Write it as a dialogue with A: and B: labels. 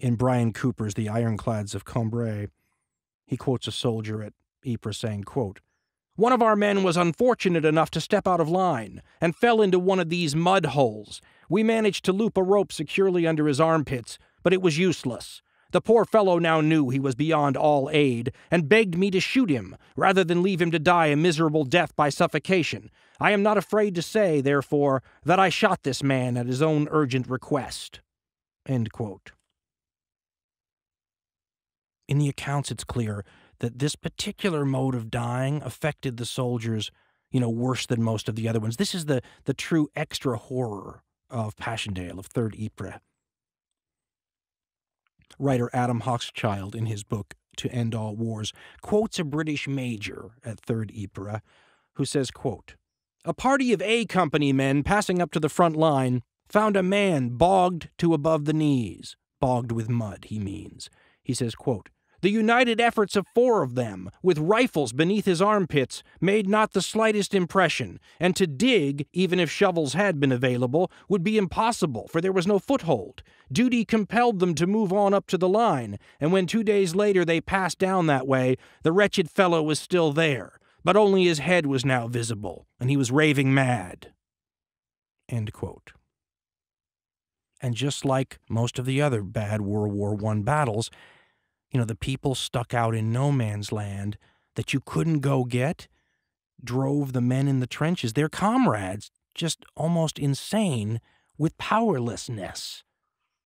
A: In Bryan Cooper's The Ironclads of Cambrai, he quotes a soldier at Ypres saying, quote, One of our men was unfortunate enough to step out of line and fell into one of these mud holes. We managed to loop a rope securely under his armpits, but it was useless. The poor fellow now knew he was beyond all aid, and begged me to shoot him, rather than leave him to die a miserable death by suffocation. I am not afraid to say, therefore, that I shot this man at his own urgent request. In the accounts, it's clear that this particular mode of dying affected the soldiers, you know, worse than most of the other ones. This is the, the true extra horror of Passchendaele, of Third Ypres writer Adam Hochschild, in his book To End All Wars, quotes a British major at 3rd Ypres who says, quote, A party of A Company men passing up to the front line found a man bogged to above the knees. Bogged with mud, he means. He says, quote, the united efforts of four of them, with rifles beneath his armpits, made not the slightest impression, and to dig, even if shovels had been available, would be impossible, for there was no foothold. Duty compelled them to move on up to the line, and when two days later they passed down that way, the wretched fellow was still there, but only his head was now visible, and he was raving mad. And just like most of the other bad World War I battles, you know, the people stuck out in no man's land that you couldn't go get drove the men in the trenches, their comrades, just almost insane with powerlessness.